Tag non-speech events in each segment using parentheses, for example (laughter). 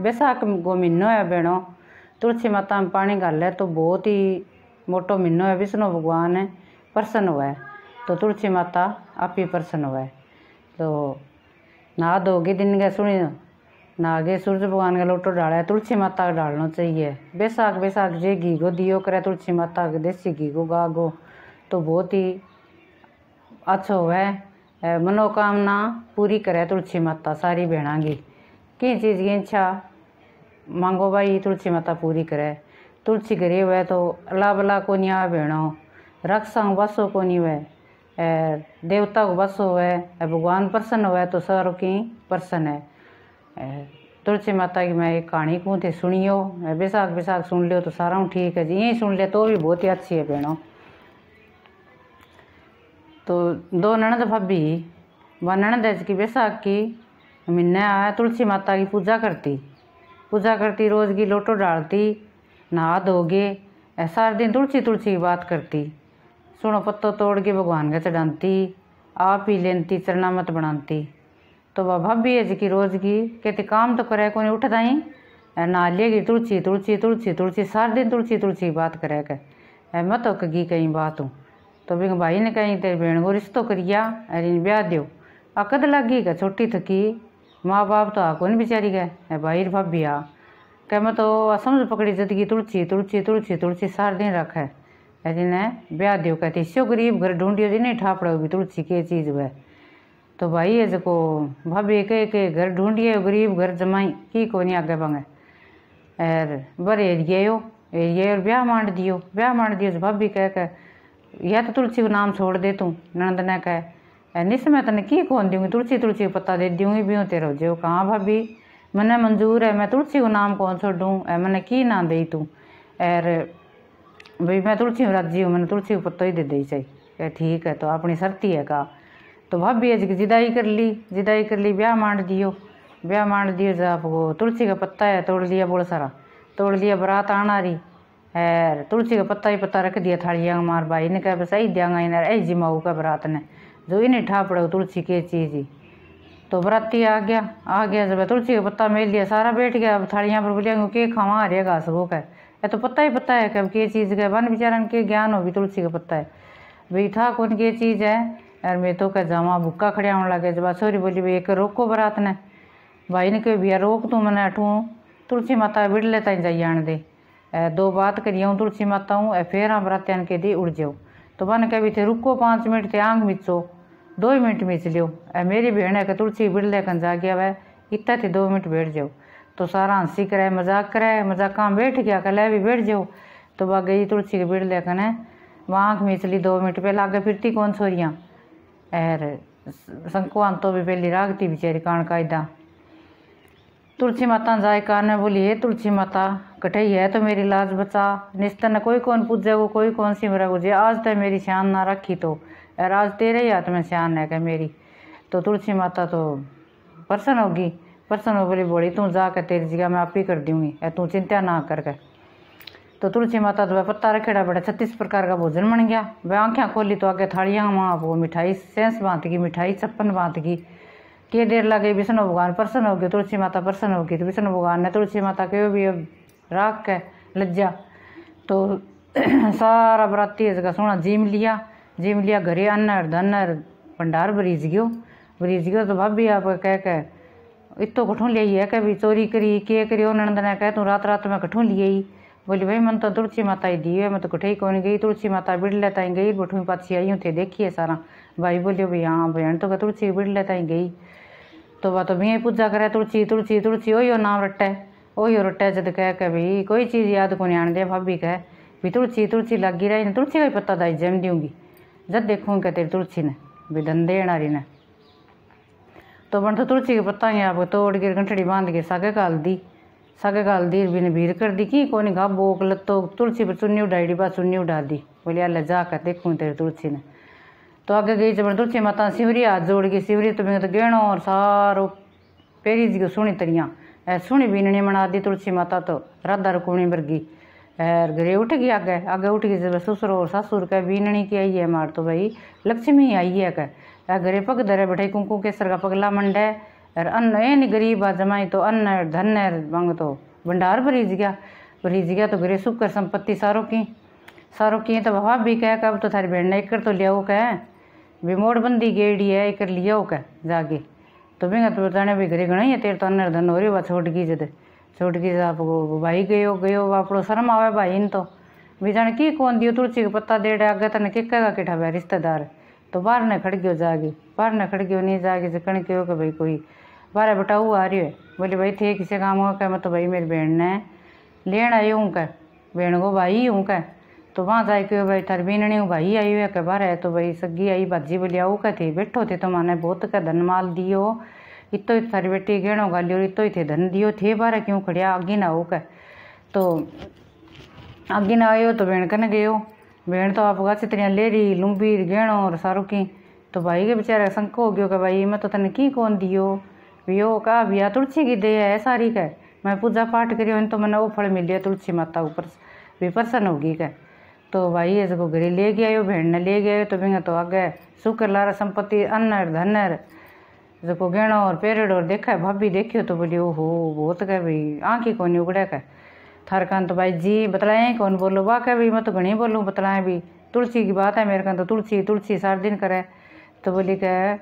बैसाख गो महीनो है बेणो तुलसी माता में पानी गाले तो बहुत ही मोटो महीनो है। विष्णु भगवान प्रसन्न हुआ है। तो तुलसी माता आप ही प्रसन्न हुआ है। तो नहा धोगे दिन गए सुनी, नहा गए सूरज भगवान का लोटो डाला है। तुलसी माता का डालना चाहिए। बैसाख बैसाख जे घी को दियो करे, तुलसी माता के देसी घी को गा गो तो बहुत ही अच्छा हुआ है। मनोकामना पूरी करे तुलसी माता, सारी बहना की। की चीज़ की इच्छा? मांगो भाई, तुलसी माता पूरी करे। तुलसी करे हुए तो अला बला को नहीं आ भेणो। रक्षांग बसो को नहीं हुए। देवता को बसो हुए। भगवान प्रसन्न हुए तो सर की प्रसन्न है। तुलसी माता की मैं एक कहानी कहूँ थे सुनियो। बैसाख बैसाख सुन लियो तो सारा ठीक है। जी यही सुन लिया तो भी बहुत ही अच्छी है भेणो। तो दो ननद भाभी वह ननद की बैसाख की। महीने आया, तुलसी माता की पूजा करती। पूजा करती, रोज़ की लोटो डालती, नहा धोगे सारे दिन तुलसी तुलसी की बात करती। सुनो पत्तो तोड़ के भगवान के चढ़ाती, आप ही लेनती चरना मत बनाती। तो वह भाभी है जी रोज़ की कहती काम तो करे को नहीं उठता ही। ना लेगी तुलसी तुलसी तुलसी तुलसी, सारे दिन तुलसी तुलसी की बात करे के। मत कगी कहीं बात। हूँ तो भी भाई ने कहीं तेरे भेण को रिश्तो करिया अरे ब्याह दो अकद लगी क्या छोटी थकी। माँ बाप तो आको नहीं बेचारी गए? भाई भाभी आ। कह मैं तो समझ पकड़ी ज़िंदगी तुलसी तुलसी तुलसी तुलसी सार दिन रख। है जिन्हें ब्याह दियो कहती सो गरीब घर ढूंढियो जी नहीं ठापड़ो भी तुलसी के चीज़ वह तो भाई है जो भाभी के के घर ढूंढिए, गरीब घर जमाई, की को नहीं आगे बंगे? एर बड़े एरिए हो, एरिए और ब्याह मांड दियो, ब्याह मांड दियो भाभी कह के यह तो तुलसी को नाम छोड़ दे तू नंद ने कह। निस मैं तने की कौन दूँगी तुलसी तुलसी को पता दे दूँगी भी तेरे जो कहाँ भाभी मैंने मंजूर है मैं तुलसी को नाम कौन छोड़ूँ मैंने की ना दे तू एर भाई मैं तुलसी राज़ी हूँ मैंने तुलसी को पत्ता ही दे दी चाहिए ठीक है तो अपनी शर्ती है का तो भाभी अज की जिदाई कर ली जिदाई कर ली ब्याह मांड दियो ब्याह मांड दियो जब वो तुलसी का पत्ता है तोड़ लिया बहुत सारा तोड़ लिया बरात आना रही है तुलसी का पत्ता ही पत्ता रख दिया थालियाँ मार भाई ने कहा बस आई दियांगा इन्हें ऐ जिमाऊ का बरात ने जो इन्हें ठा पड़े तुलसी के चीज़ ही तो बराती आ गया आ गया जब तुलसी का पत्ता मेल लिया सारा बैठ गया अब थालियाँ पर बोलिया के खावा आ रहा घास वो का ये तो पता ही पता है के चीज़ का वन बेचारा के ज्ञान हो भी तुलसी का पत्ता है भाई था कौन के चीज़ है यार मैं तो कह जावा भुक्का खड़िया होने लगे जब छोरी बोली भाई एक रोको बरात ने भाई ने कह भैया रोक तू मैंने अठू तुलसी माता बिड़ लेता जाइए आने दे दो बात करिए तुलसी माता हूँ फिर हाँ बरातियान के दी उड़ जाओ बन कह भी थे रुको पाँच मिनट थे आंग मिचो, दो ही मिनट मिच लियो। ए मेरी बहन है कि तुलसी बिड़ले कन जा गया वह इतना थे दो मिनट बैठ जाओ। तो सारा हँसी करे मज़ाक करे मज़ाक कहाँ बैठ गया कल भी बैठ जाओ। तो वह गई तुलसी के बिड़ले कन वहाँ आँख मिच ली दो मिनट पहले आगे फिरती कौन छोरियाँ एर संकुआन तो भी पहली रागती बेचारी कान कायदा तुलसी माता जाए कान बोली है तुलसी माता कटई है तो मेरी लाज बचा। निस्तन कोई कौन पूजे को कोई कौन सी मेरा गुजे। आज तक मेरी शान ना रखी तो राज तेरे ही हाथ में श्यान है क्या मेरी? तो तुलसी माता तो प्रसन्न होगी प्रसन्न हो बोली बोली, तू जा कर तेरी जगह मैं आप ही कर दूँगी। दूँगी तू चिंता ना करके तो तुलसी माता तो वह पत्ता रखेड़ा बड़ा, छत्तीस प्रकार का भोजन बन गया। वह आँखें खोली तो आगे थालियाँ वहाँ वो मिठाई, सेंस बाँध की मिठाई, छप्पन बाँध की के देर लगे विष्णु भगवान प्रसन्न हो गए तुलसी माता प्रसन्न होगी तो विष्णु भगवान ने तुलसी माता के भी राख के लज्जा। तो (clears throat) सारा बराती जगह सोना, जीम लिया, जिम लिया, घरे अन्नर धन्नर, भंडार बरीज गयो। बरीज गयो तो भाभी आप कह के इतो कठों लिया है कह भी चोरी करी, के करियो नंद ने कह, तू रात रात में कठों ही बोली, भाई मन तो तुलसी माता ही दी है, मैं तो कठे कौन गई, तुलसी माता बिड़ लेता ही गई, बठू पाछी आई हूँ थे देखिए सारा। भाई बोलियो भाई हाँ बहन तो तुलसी बिड़ लेता ही गई। तो वह तो मैं पूजा करे, तुलसी तुलसी तुलसी ओयो नाम रटे ओयो रटे जद कह के भाई कोई चीज़ याद को नहीं आने दे भाभी कह, भी तुलसी तुलसी लगी रही तुलसी का ही पता दाई जम दूँगी जब देखूँ तेरी तुलसी ने, भी धंधे नारी ने। तो बन तो तुलसी के पत्ता ही आप तोड़ के गंठड़ी बाँध के सागे काल दी। सागे काल दी, भी भीड़ कर दी, की कोनी गा बोक लत्तो, तुलसी पर चुन्नी उड़ाई बात चुन्नी उड़ा दी। बोले अल्लाह जा कर देखूँ तेरी तुलसी ने। तो आगे गई जब तुलसी माता हाथ जोड़ गई शिवरी तो मैं तो गेणो और सारो पेरी जी को सुनी तरिया। सुनी बीननी मना दी तुलसी माता तो राधा रुकुणी वर्गी। और घरे उठ गई आगे आगे उठ गई जब ससुर और ससुर कह बीननी की आई है मार तो भाई? लक्ष्मी आई है कह। घरे पग धरे बैठे, कुंकू केसर का पगला मंडे। और अन्न ये नहीं गरीब आ जमाई तो अन्न धन मांग तो भंडार भरीज गया। भरीज गया तो घरे सुख कर संपत्ति सारों की। सारों की तो भाव भी कह, कब तो थारी बहन ने एक तो लिया कह? भी मोड़ बंदी गेड़ी है एक लिया कह जागे तो भी तो बताने भी घरे है तेरे तो अन्न धन हो रही बात छोट की जद छोट की आपको भाई गयो गयो आपड़ो शर्म आवे भाई इन तो भी जाने की कौन दियो तुलसी का पत्ता देड़े आगे तने किक्का किठा भाई रिश्तेदार तो बाहर ने खड़ गयो जागे बाहर ने खड़ गयो नहीं जागे जकण क्यों कि भाई कोई बारह बेटा वो आ रही है बोले भाई थे किसी काम हो क्या मैं तो भाई मेरी बहन ने लेन आई हूँ क्या बहन को भाई हूँ क्या तो वहाँ जाए के भाई बीननी हूँ, भाई आई है क्या बारह है तो भाई सगी आई, भाजी बोली, आऊ क्या थे बैठो थे तो मैंने बहुत का धन माल दियो। इतो ही थारी बेटी गेणो गालियो इतो ही थे धन दियो। थे बारह क्यों खड़िया आगे ना हो क्या तो आगे ना आयो तो बहन कने गयो। भेण तो आप गाछ इतनी ले रही लुम्बी, गेणो और सारू की। तो भाई के बेचारे शंक हो गयो कि भाई मैं तो तने की कौन दियो? भी यो कहा भैया तुलसी की दे है सारी कह। मैं पूजा पाठ करियो तो मैंने वो फल मिल लिया तुलसी माता ऊपर भी प्रसन्न होगी कह। तो भाई इसको घरे ले गया, यो भेड़ ने ले गया तो बिंगा तो आगे शुक्र लारा संपत्ति अन्न धनर जो गेणो और पेरेड़ और देखा, भाभी देखियो तो बोली, ओहो बहुत कह भाई, आँखी कौन उगड़े कह। थार कान तो भाई जी बतलाए, कौन बोलो, वाह कह भाई, मैं तो घनी बोलूँ, बतलाए भी तुलसी की बात है मेरे कान तो तुलसी तुलसी सार दिन करे। तो बोली कह,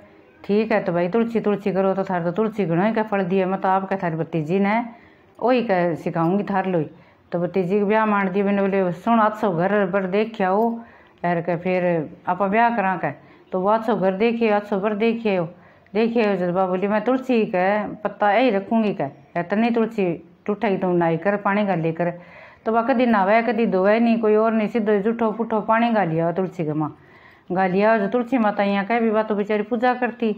ठीक है तो भाई तुलसी तुलसी करो तो थार तो तुलसी घणो ही का फल दिए मैं तो आपका थारी भतीजी ने वही कह, सिखाऊँगी थार लो तो भतीजी के ब्याह मान दी मैंने बोले, सुन अच्छो घर पर देख आओ। यार के फिर आप ब्याह करा के तो वो अच्छो घर देखिए अच्छो पर देखिए देखिए जब बोली, मैं तुलसी के पत्ता यही रखूँगी कह। तनी तुलसी टूटाई तो नाई कर, पानी गाल लेकर तो वह कदी नहावे, कदी धोवे नहीं, कोई और नहीं, सीधो जूठो पुठो पानी गालिया तुलसी के माँ। गालिया जो तुलसी माता यहाँ कह, भी बात तो बेचारी पूजा करती।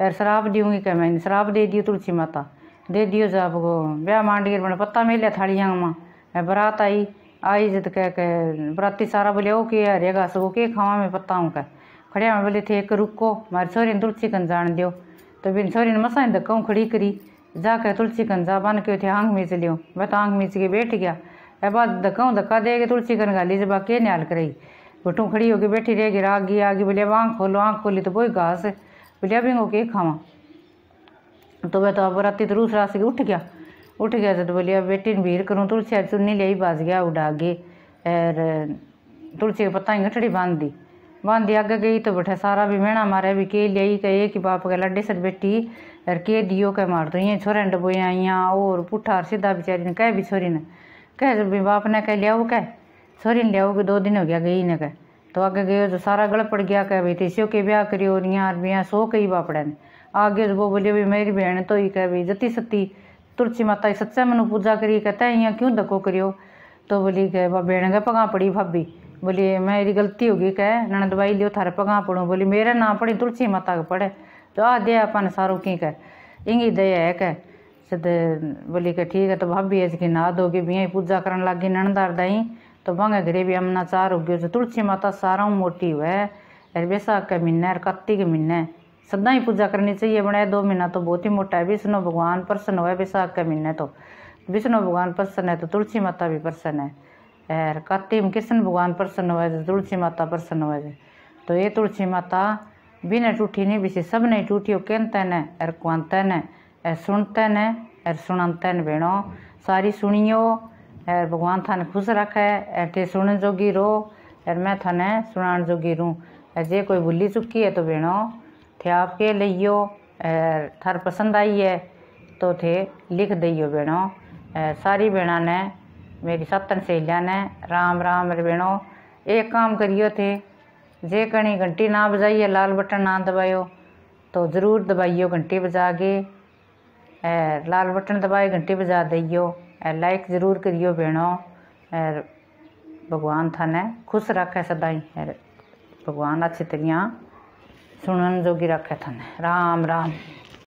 यार शराब दूँगी क्या मैंने शराब दे दियो तुलसी माता। दे दियो जो आपको ब्याह मांड गिर मैंने पत्ता मिले थालियाँ माँ। बरात आई आई जद कह के, बराती सारा बोले ओ के हरेगा सो के खावा में पत्ता हूँ कह। खड़िया में बोले थे एक रुको, मारी छोरी ने तुलसी कन जान दियो तो बिन छोरी ने मसा धक्का खड़ी करी, जा जाकर तुलसी कन जा बन के थे आँख मीच लियो मैं तो आँख मीच के बैठ गया ए बाद धक्का धक्का दे के तुलसी कन गाली जब के न्याल कराई। बटू खड़ी होगी बैठी रह रहेगी आगी आगी बोले अब आँख खोलो आँख खोली तो वही घास। बोले, अभी को के खावा? तो वह तो अब राती तो रूस रास के उठ गया उठ गया तो बोलिया, बेटी ने भीड़ करूँ, तुलसी चुन्नी ले बाज गया उड़ा आगे। और तुलसी के पत्ता गठड़ी बाँध दी बाँध दी आगे गई तो बैठा सारा भी मेणा मारे भी के लिया कहे कि बाप के लड्डे सर बेटी और के दियो कह मार दो ये छोरे डबोया यहाँ और पुठा और सीधा बेचारी ने, कह भी छोरी ने। कह जब भी बाप ने कह लिया कह। छोरी ने लिया दो दिन हो गया गई ने कह। तो आगे गए तो सारा गल पड़ गया, कह भाई तीसो के ब्याह करियो, और यहाँ ब्याह सो कई बापड़ा ने। आगे वो बोलियो, भाई मेरी बहन तो ही कह, भाई जती सती तुलसी माता ही सच्चा मनु पूजा करी कहता है यहाँ क्यों धक्को करियो तो बोली, कह वह बहन के पगा पड़ी, भाभी। बोली, मैं मेरी गलती होगी कह नन दवाई लियो थारे पगा पड़ो। बोली, मेरा नाम पड़ी तुलसी माता का पड़े तो आ, दे अपन सारों की कह। इंगी दया है कह। सद बोली, कह, ठीक है तो भाभी ऐसी ना दोगे भी पूजा करने लगी ननदार दाई तो भांगे घरे भी अमना चार उग्यो जो तुलसी माता सारा मोटी हुए और बैसाख का महीना और कार्तिक के महीने। सदा ही पूजा करनी चाहिए, बनाए दो महीना तो बहुत ही मोटा है। विष्णु भगवान प्रसन्न हुआ बैसाख के महीने तो। विष्णु भगवान प्रसन्न है तो तुलसी माता भी प्रसन्न है। और कार्तिक में कृष्ण भगवान प्रसन्न हुआ तो तुलसी माता प्रसन्न हुआ तो ये तुलसी माता बिना टूठी नहीं बिसी सब नहीं टूटी कहते न और कुआते न सुनते न और सुनाते न भेणो। सारी सुनियो और भगवान थाने खुश रखे ऐसे सुन जोगी रो और मैं थाने सुनान जोगी रूँ। रू जे कोई भूली चुकी है तो भेणो। थे आपके लियो थार पसंद आई है तो थे लिख दियो भेणो सारी भेणा ने, मेरी सत्तन सहेलिया ने, राम राम रे भेणो एक काम करियो थे, जे कणी घंटी ना बजाइए लाल बटन ना दबायो तो ज़रूर दबाइयो घंटी बजा के। लाल बटन दबाए, घंटी बजा दियो लाइक ज़रूर करियो भेणो भगवान थाने खुश रखे सदाई भगवान अच्छी तरह सुनन जोगी रखे थाने। राम राम।